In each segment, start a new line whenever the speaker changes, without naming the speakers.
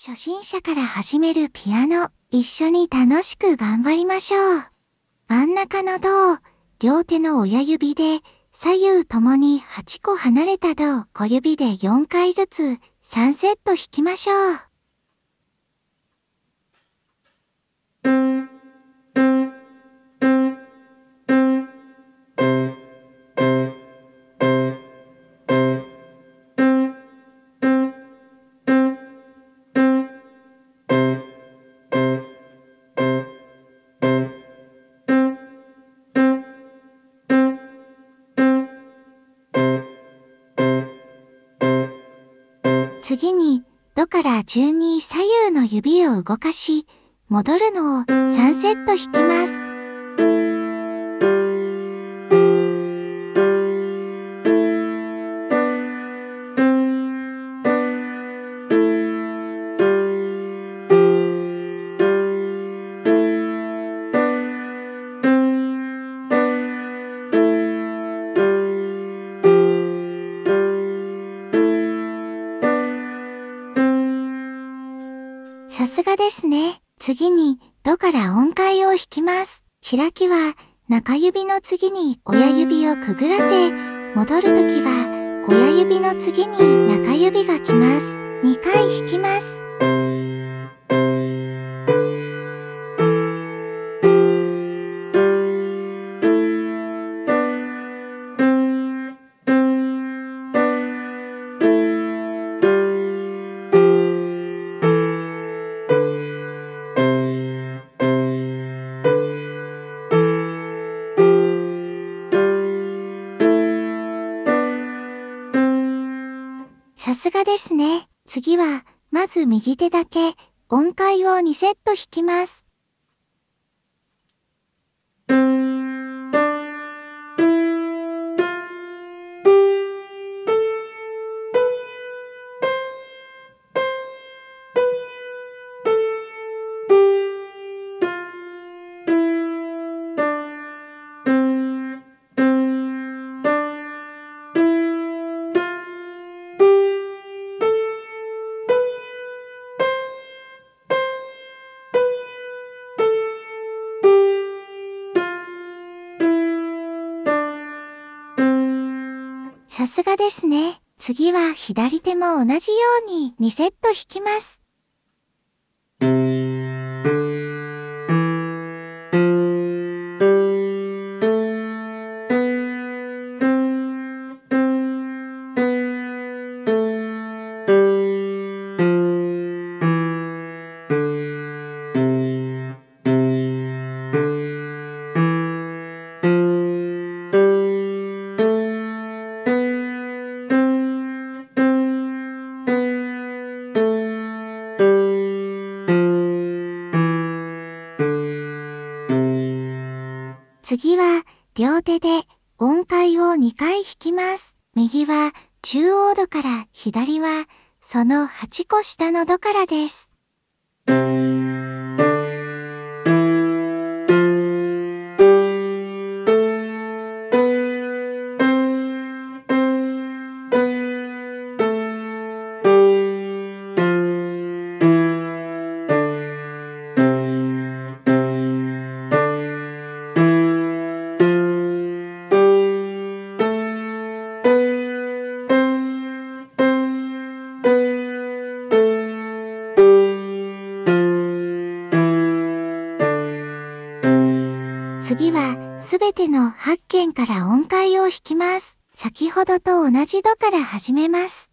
初心者から始めるピアノ、一緒に楽しく頑張りましょう。真ん中の銅、両手の親指で、左右ともに8個離れた銅、小指で4回ずつ、3セット弾きましょう。次に、ドから順に左右の指を動かし、戻るのを3セット引きます。さすがですね。次に、ドから音階を弾きます。開きは、中指の次に親指をくぐらせ、戻るときは、親指の次に中指が来ます。2回弾きます。さすがですね。次は、まず右手だけ、音階を2セット弾きます。さすがですね。次は左手も同じように2セット引きます。次は、両手で音階を2回弾きます。右は中央度から左はその8個下の度からです。次は、すべての8件から音階を弾きます。先ほどと同じ度から始めます。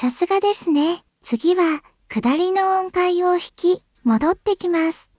さすがですね。次は、下りの音階を弾き、戻ってきます。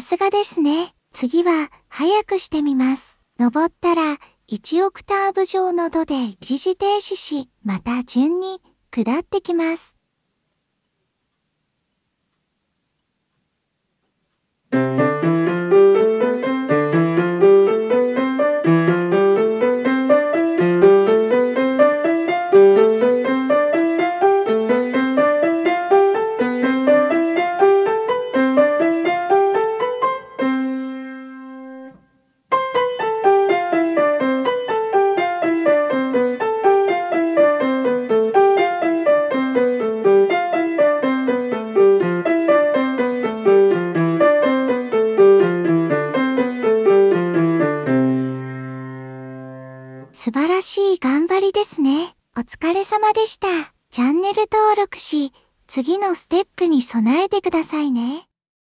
さすがですね。次は、早くしてみます。登ったら、1オクターブ上の度で一時停止し、また順に下ってきます。素晴らしい頑張りですね。お疲れ様でした。チャンネル登録し、次のステップに備えてくださいね。